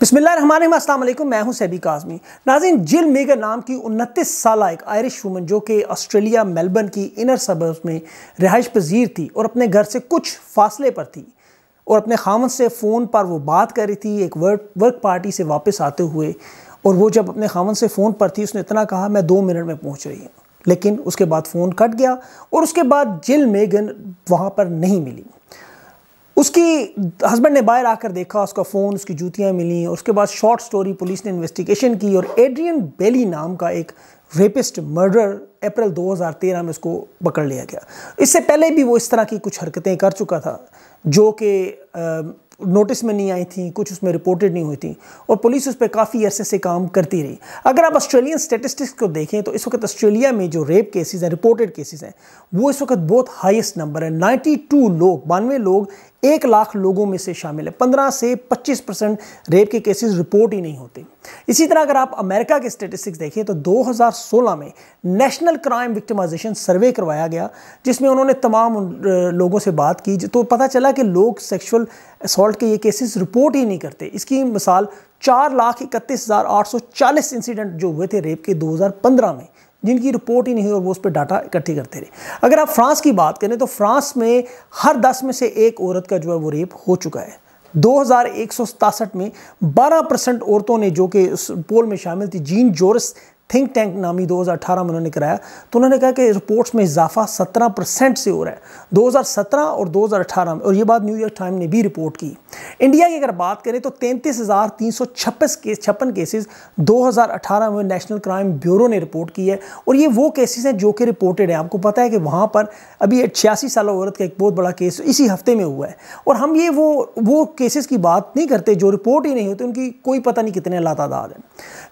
बिस्मिल्लाम मैं हूँ सैबी काजमी। नाजिन जिल मेगर नाम की उनतीस साल एक आयरिश वूमन, जो कि ऑस्ट्रेलिया, मेलबर्न की इनर सबर्स में रिहाइश पजीर थी और अपने घर से कुछ फासले पर थी और अपने खामन से फ़ोन पर वो बात कर रही थी, एक वर्क वर्क पार्टी से वापस आते हुए। और वो जब अपने खामन से फ़ोन पर थी, उसने इतना कहा, मैं दो मिनट में पहुँच रही हूँ। लेकिन उसके बाद फ़ोन कट गया और उसके बाद जिल मेगन वहाँ पर नहीं मिली। उसकी हस्बैंड ने बाहर आकर देखा, उसका फ़ोन उसकी जूतियाँ मिली और उसके बाद शॉर्ट स्टोरी पुलिस ने इन्वेस्टिगेशन की और एड्रियन बेली नाम का एक रेपिस्ट मर्डर अप्रैल 2013 में उसको पकड़ लिया गया। इससे पहले भी वो इस तरह की कुछ हरकतें कर चुका था, जो कि नोटिस में नहीं आई थी, कुछ उसमें रिपोर्टेड नहीं हुई थी और पुलिस उस पर काफ़ी अरसे से काम करती रही। अगर आप ऑस्ट्रेलियन स्टेटिस्टिक्स को देखें तो इस वक्त ऑस्ट्रेलिया में जो रेप केसेस हैं रिपोर्टेड केसेस हैं, वो इस वक्त बहुत हाईएस्ट नंबर है। 92 लोग, बानवे लोग एक लाख लोगों में से शामिल है। 15 से 25 परसेंट रेप के केसेस रिपोर्ट ही नहीं होते। इसी तरह अगर आप अमेरिका के स्टेटिस्टिक्स देखें तो 2016 में नेशनल क्राइम विक्टिमाइजेशन सर्वे करवाया गया, जिसमें उन्होंने तमाम लोगों से बात की। तो पता चला कि लोग सेक्सुअल असॉल्ट के ये केसेस रिपोर्ट ही नहीं करते। इसकी मिसाल चार लाख इकतीस हज़ार आठ सौ चालीस इंसिडेंट जो हुए थे रेप के 2015 में। जिनकी रिपोर्ट ही नहीं हुई और वो उस पर डाटा इकट्ठी करते रहे। अगर आप फ्रांस की बात करें तो फ्रांस में हर दस में से एक औरत का जो है वो रेप हो चुका है। 2167 में 12 परसेंट औरतों ने जो कि उस पोल में शामिल थी, जीन जोरस थिंक टैंक नामी 2018 में उन्होंने कराया तो उन्होंने कहा कि रिपोर्ट्स में इजाफा 17 परसेंट से हो रहा है 2017 और 2018 में। और ये बात न्यूयॉर्क टाइम ने भी रिपोर्ट की। इंडिया की अगर बात करें तो तैंतीस हज़ार तीन सौ छप्पस केस छप्पन केसेज 2018 में नेशनल क्राइम ब्यूरो ने रिपोर्ट की है। और ये वो केसेस हैं जो कि रिपोर्टेड हैं। आपको पता है कि वहाँ पर अभी छियासी साल औरत का एक बहुत बड़ा केस इसी हफ़्ते में हुआ है। और हम ये वो वो केसेस की बात नहीं करते, जो रिपोर्ट ही नहीं होते, उनकी कोई पता नहीं कितने तादाद है।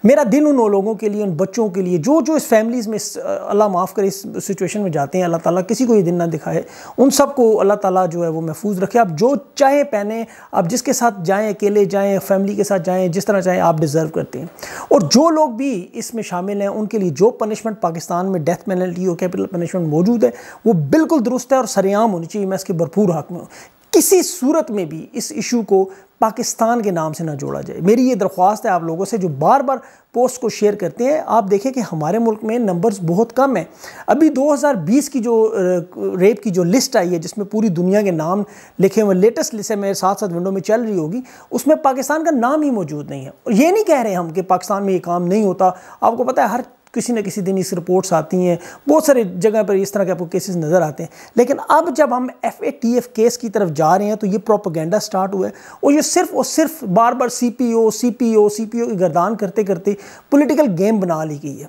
मेरा दिन उन लोगों के लिए, उन बच्चों के लिए, जो जो इस फैमिलीज़ में अल्लाह माफ़ करे, इस सिचुएशन में जाते हैं, अल्लाह ताला किसी को ये दिन ना दिखाए, उन सबको अल्लाह ताला जो है वो महफूज रखे। आप जो चाहे पहने, आप जिसके साथ जाएँ, अकेले जाएँ फैमिली के साथ जाएँ, जिस तरह चाहें, आप डिज़र्व करते हैं। और जो लोग भी इसमें शामिल हैं, उनके लिए जो पनिशमेंट पाकिस्तान में डेथ पेनल्टी और कैपिटल पनिशमेंट मौजूद है, वो बिल्कुल दुरुस्त है और सरेआम होनी चाहिए। मैं इसके भरपूर हक में हूँ। किसी सूरत में भी इस इशू को पाकिस्तान के नाम से ना जोड़ा जाए। मेरी ये दरख्वास्त है आप लोगों से जो बार बार पोस्ट को शेयर करते हैं। आप देखें कि हमारे मुल्क में नंबर्स बहुत कम हैं। अभी 2020 की जो रेप की जो लिस्ट आई है, जिसमें पूरी दुनिया के नाम लिखे हुए लेटेस्ट लिस्ट है, मेरे साथ साथ विंडो में चल रही होगी, उसमें पाकिस्तान का नाम ही मौजूद नहीं है। और ये नहीं कह रहे हम कि पाकिस्तान में ये काम नहीं होता। आपको पता है हर किसी न किसी दिन इस रिपोर्ट्स आती हैं। बहुत सारे जगह पर इस तरह के आपको केसेस नज़र आते हैं। लेकिन अब जब हम F A T F case की तरफ़ जा रहे हैं तो ये प्रोपोगेंडा स्टार्ट हुआ है। और ये सिर्फ़ और सिर्फ़ बार बार C P O C P O C P O की गर्दान करते करते पोलिटिकल गेम बना ली गई है।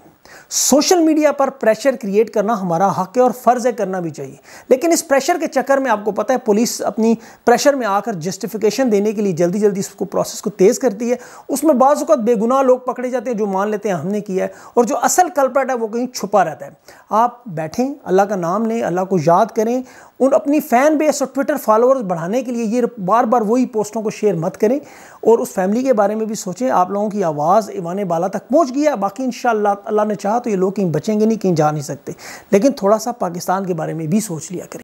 सोशल मीडिया पर प्रेशर क्रिएट करना हमारा हक है और फ़र्ज़ है करना भी चाहिए। लेकिन इस प्रेशर के चक्कर में आपको पता है, पुलिस अपनी प्रेशर में आकर जस्टिफिकेशन देने के लिए जल्दी जल्दी इसको प्रोसेस को तेज़ करती है। उसमें बाज़त बेगुनाह लोग पकड़े जाते हैं जो मान लेते हैं हमने किया है और जो असल कल्परेट है वो कहीं छुपा रहता है। आप बैठें, अल्लाह का नाम लें, अल्लाह को याद करें, उन अपनी फ़ैन बेस और ट्विटर फॉलोअर्स बढ़ाने के लिए ये बार बार वही पोस्टों को शेयर मत करें और उस फैमिली के बारे में भी सोचें। आप लोगों की आवाज़ ईवान बाला तक पहुँच गया बाकी इन अल्लाह ने चाहा तो ये लोग कहीं बचेंगे नहीं, कहीं जा नहीं सकते। लेकिन थोड़ा सा पाकिस्तान के बारे में भी सोच लिया करें।